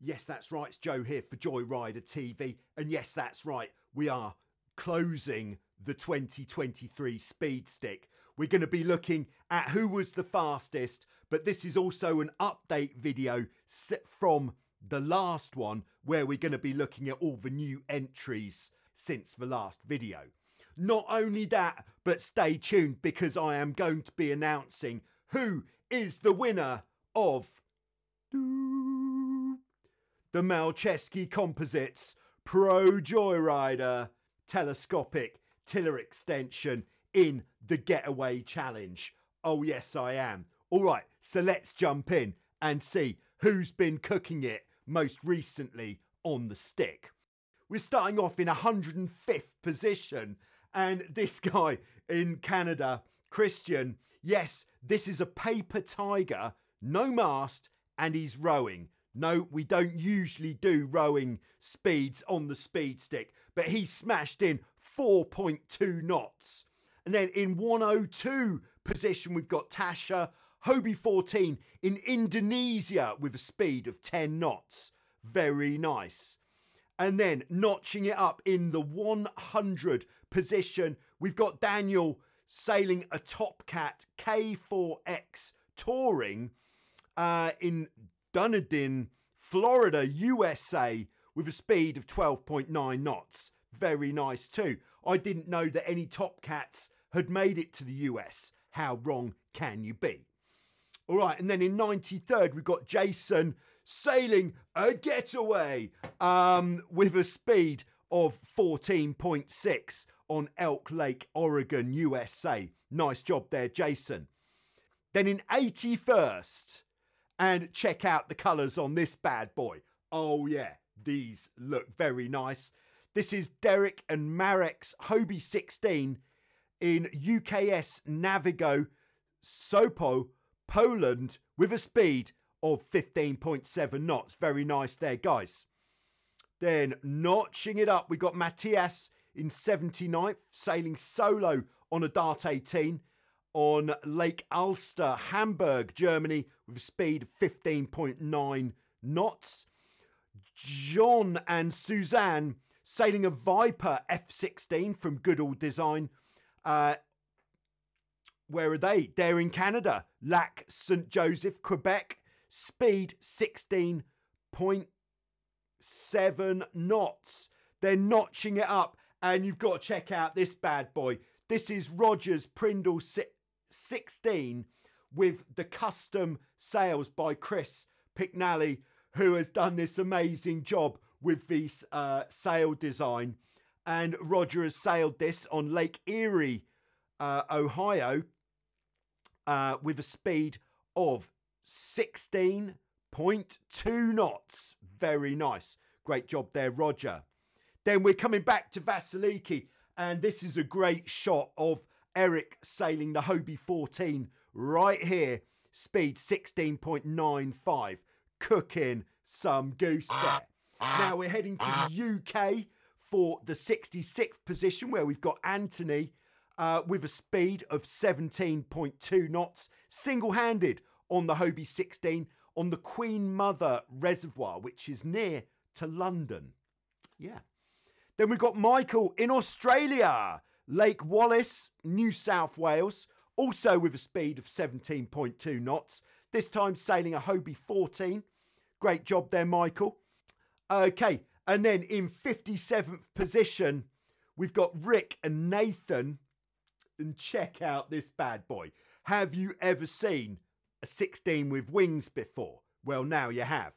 Yes, that's right. It's Joe here for Joyrider TV. And yes, that's right. We are closing the 2023 Speed Stick. We're going to be looking at who was the fastest, but this is also an update video from the last one where we're going to be looking at all the new entries since the last video. Not only that, but stay tuned because I am going to be announcing who is the winner of Malcheski Composites Pro Joyrider telescopic tiller extension in the Getaway Challenge. Oh, yes, I am. All right, so let's jump in and see who's been cooking it most recently on the stick. We're starting off in 105th position, and this guy in Canada, Christian, yes, this is a paper tiger, no mast, and he's rowing. No, we don't usually do rowing speeds on the speed stick, but he smashed in 4.2 knots. And then in 102 position, we've got Tasha Hobie 14 in Indonesia with a speed of 10 knots. Very nice. And then notching it up in the 100 position, we've got Daniel sailing a Top Cat K4X touring uh, in Dunedin, Florida, USA, with a speed of 12.9 knots. Very nice too. I didn't know that any Top Cats had made it to the US. How wrong can you be? All right, and then in 93rd, we've got Jason sailing a getaway um, with a speed of 14.6 on Elk Lake, Oregon, USA. Nice job there, Jason. Then in 81st, and check out the colours on this bad boy. Oh, yeah, these look very nice. This is Derek and Marek's Hobie 16 in UKS Navigo Sopo Poland with a speed of 15.7 knots. Very nice there, guys. Then notching it up, we got Matthias in 79th, sailing solo on a Dart 18 on Lake Alster, Hamburg, Germany, with speed 15.9 knots. John and Suzanne sailing a Viper F16 from Goodall Design uh, where are they? They're in Canada. Lac St. Joseph, Quebec. Speed 16.7 knots. They're notching it up. And you've got to check out this bad boy. This is Rogers Prindle 16 with the custom sails by Chris Picknally, who has done this amazing job with this uh, sail design. And Roger has sailed this on Lake Erie, uh, Ohio, uh, with a speed of 16.2 knots. Very nice. Great job there, Roger. Then we're coming back to Vasiliki, and this is a great shot of Eric sailing the Hobie 14 right here. Speed 16.95. Cooking some goose there. Now we're heading to the UK for the 66th position where we've got Anthony uh, with a speed of 17.2 knots, single handed on the Hobie 16 on the Queen Mother Reservoir, which is near to London. Yeah. Then we've got Michael in Australia, Lake Wallace, New South Wales, also with a speed of 17.2 knots, this time sailing a Hobie 14. Great job there, Michael. Okay, and then in 57th position, we've got Rick and Nathan and check out this bad boy. Have you ever seen a 16 with wings before? Well, now you have.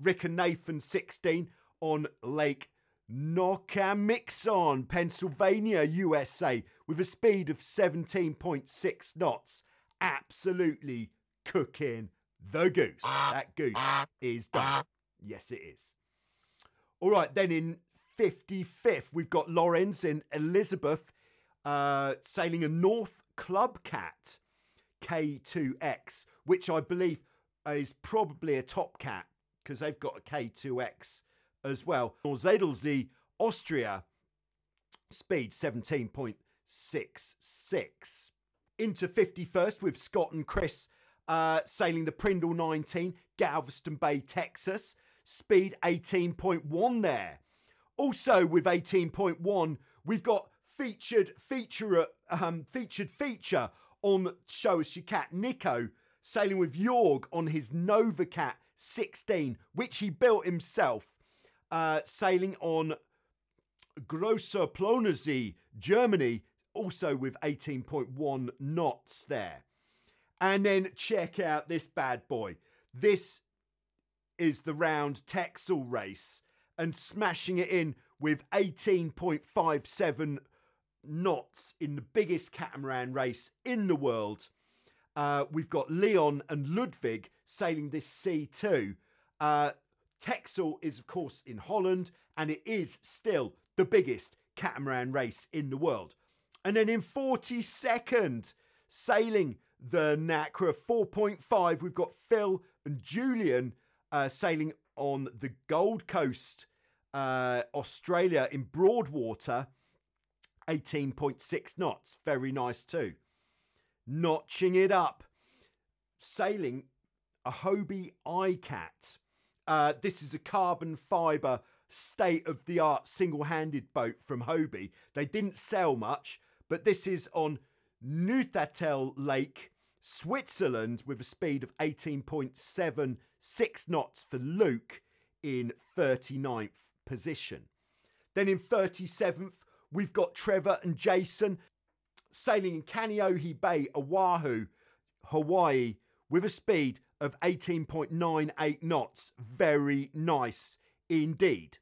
Rick and Nathan 16 on Lake Nockamixon, Pennsylvania, USA, with a speed of 17.6 knots. Absolutely cooking the goose. That goose is done. Yes, it is. All right, then in 55th, we've got Lorenz in Elizabeth uh, sailing a North Club Cat K2X, which I believe is probably a top cat because they've got a K2X as well. Zedelsee, Austria, speed 17.66. Into 51st with Scott and Chris uh, sailing the Prindle 19, Galveston Bay, Texas. speed 18.1 there. Also with 18.1, we've got featured feature um, featured feature on Show Us Your Cat Nico sailing with Jorg on his Nova Cat 16, which he built himself, uh, sailing on Grosser Plönernsee, Germany, also with 18.1 knots there. And then check out this bad boy. This is the round Texel race and smashing it in with 18.57 knots in the biggest catamaran race in the world. Uh, we've got Leon and Ludwig sailing this C2. Uh, Texel is, of course, in Holland, and it is still the biggest catamaran race in the world. And then in 42nd, sailing the NACRA 4.5, we've got Phil and Julian uh, sailing on the Gold Coast, uh, Australia, in Broadwater, 18.6 knots. Very nice too. Notching it up, sailing a Hobie iCat. Uh, this is a carbon fibre state of the art single handed boat from Hobie. They didn't sell much, but this is on Neuchatel Lake, Switzerland, with a speed of 18.76 knots for Luke in 39th position. Then in 37th, we've got Trevor and Jason sailing in Kaneohe Bay, Oahu, Hawaii, with a speed of 18.98 knots. Very nice indeed.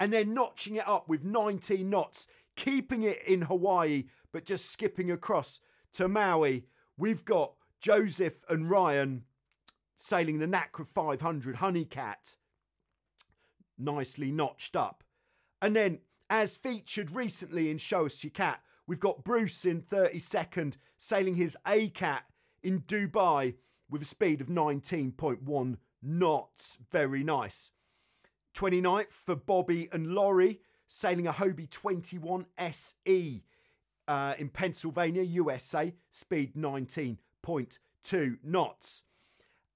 And then notching it up with 19 knots, keeping it in Hawaii, but just skipping across to Maui. We've got Joseph and Ryan sailing the NACRA 500 Honeycat, nicely notched up. And then, as featured recently in Show Us Your Cat, we've got Bruce in 32nd sailing his A Cat in Dubai with a speed of 19.1 knots. Very nice. 29th for Bobby and Laurie sailing a Hobie 21 SE uh, in Pennsylvania, USA, speed 19.2 knots.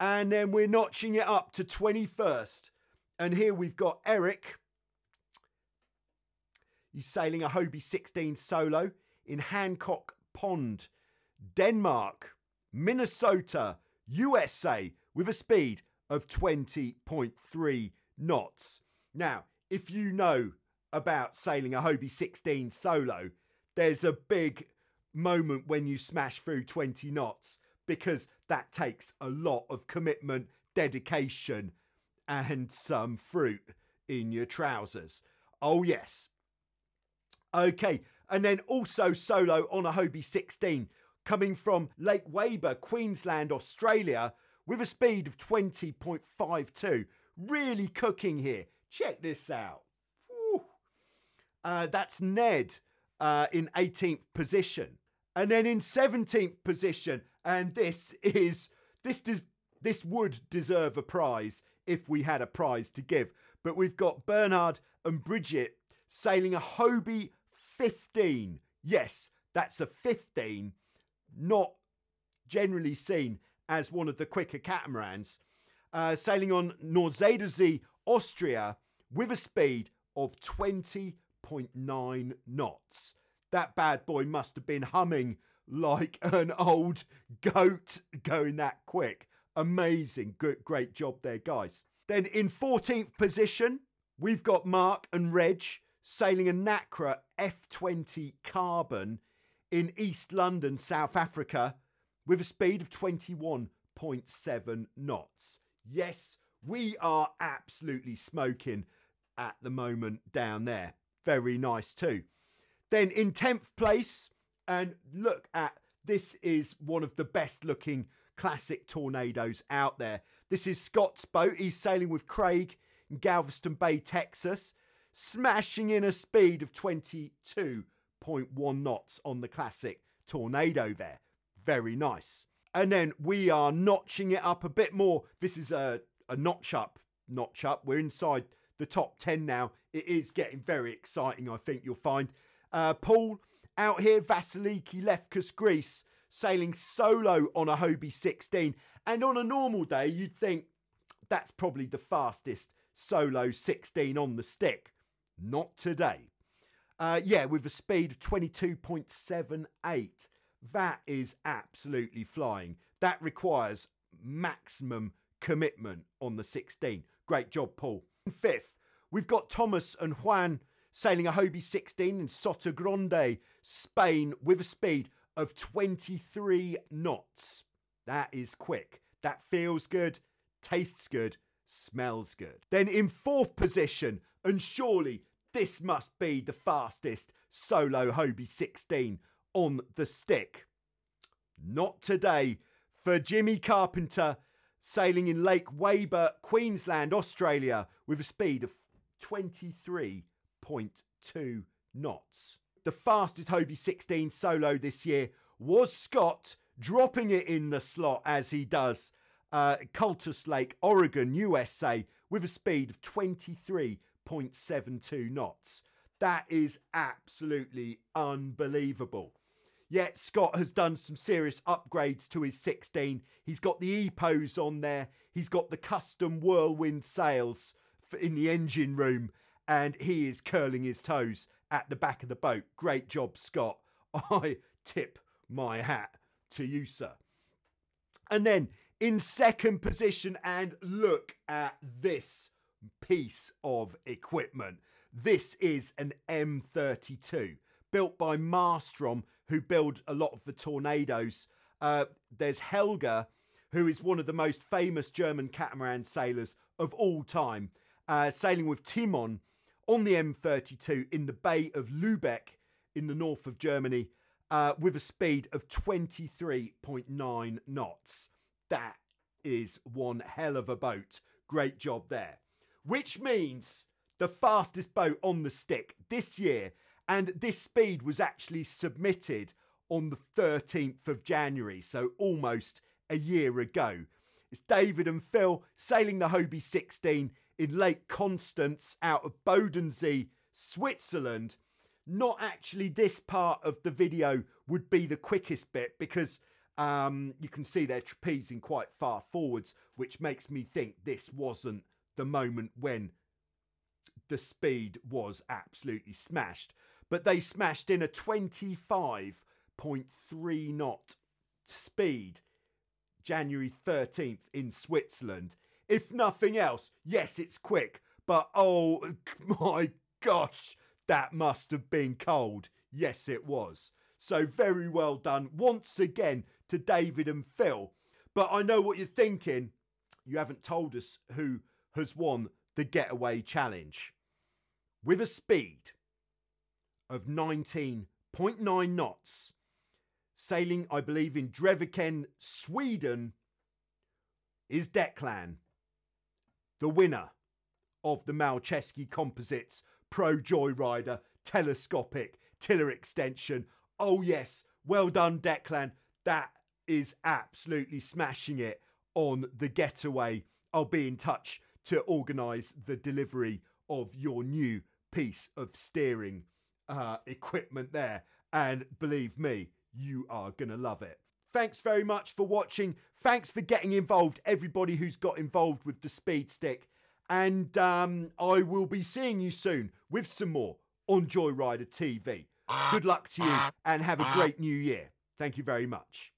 And then we're notching it up to 21st. And here we've got Eric. He's sailing a Hobie 16 solo in Hancock Pond, Denmark, Minnesota, USA, with a speed of 20.3 knots. Now, if you know about sailing a Hobie 16 solo, there's a big moment when you smash through 20 knots because that takes a lot of commitment, dedication, and some fruit in your trousers. Oh, yes. Okay, and then also solo on a Hobie 16 coming from Lake Weyba, Queensland, Australia, with a speed of 20.52. Really cooking here. Check this out. Uh, that's Ned uh, in 18th position. And then in 17th position, and this is this does this would deserve a prize if we had a prize to give. But we've got Bernard and Bridget sailing a Hobie 15. Yes, that's a 15, not generally seen as one of the quicker catamarans, uh, sailing on Nordseesee, Austria, with a speed of 20.9 knots. That bad boy must have been humming like an old goat going that quick. Amazing. Good, great job there, guys. Then in 14th position, we've got Mark and Reg sailing a NACRA F20 Carbon in East London, South Africa, with a speed of 21.7 knots. Yes, we are absolutely smoking at the moment down there. Very nice too. Then in 10th place, and look at this is one of the best looking classic tornadoes out there. This is Scott's boat. He's sailing with Craig in Galveston Bay, Texas, smashing in a speed of 22.1 knots on the classic tornado there. Very nice. And then we are notching it up a bit more. This is a, a notch up, notch up. We're inside the top 10 now. It is getting very exciting, I think you'll find. Uh, Paul out here, Vasiliki, Lefkas, Greece, sailing solo on a Hobie 16. And on a normal day, you'd think that's probably the fastest Solo 16 on the stick. Not today. Uh, yeah, with a speed of 22.78. That is absolutely flying. That requires maximum commitment on the 16. Great job, Paul. Fifth, we've got Thomas and Juan sailing a Hobie 16 in Sotogrande, Spain, with a speed of 23 knots. That is quick. That feels good, tastes good, smells good. Then in fourth position, and surely this must be the fastest solo Hobie 16 on the stick. Not today for Jimmy Carpenter sailing in Lake Weyba, Queensland, Australia with a speed of 23.2 knots. The fastest Hobie 16 solo this year was Scott, dropping it in the slot as he does uh, Cultus Lake, Oregon, USA, with a speed of 23.72 knots. That is absolutely unbelievable. Yet Scott has done some serious upgrades to his 16. He's got the E-pose on there. He's got the custom whirlwind sails in the engine room. And he is curling his toes at the back of the boat. Great job, Scott. I tip my hat to you, sir. And then in second position, and look at this piece of equipment. This is an M32 built by Marstrom, who build a lot of the tornadoes. Uh, there's Helga, who is one of the most famous German catamaran sailors of all time, uh, sailing with Timon on the M32 in the Bay of Lübeck in the north of Germany uh, with a speed of 23.9 knots. That is one hell of a boat. Great job there. Which means the fastest boat on the stick this year, and this speed was actually submitted on the 13th of January, so almost a year ago. It's David and Phil sailing the Hobie 16 in Lake Constance out of Bodensee, Switzerland. Not actually this part of the video would be the quickest bit because um, you can see they're trapezing quite far forwards, which makes me think this wasn't the moment when the speed was absolutely smashed. But they smashed in a 25.3 knot speed January 13th in Switzerland. If nothing else, yes, it's quick, but oh my gosh, that must have been cold. Yes, it was. So very well done once again to David and Phil. But I know what you're thinking. You haven't told us who has won the Getaway Challenge. With a speed of 19.9 knots, sailing, I believe, in Dreviken, Sweden, is Declan, the winner of the Malcheski Composites Pro Joyrider Telescopic Tiller Extension. Oh, yes, well done, Declan. That is absolutely smashing it on the getaway. I'll be in touch to organise the delivery of your new piece of steering uh, equipment there. And believe me, you are going to love it. Thanks very much for watching. Thanks for getting involved, everybody who's got involved with the Speed Stick. And um, I will be seeing you soon with some more on Joyrider TV. Good luck to you and have a great new year. Thank you very much.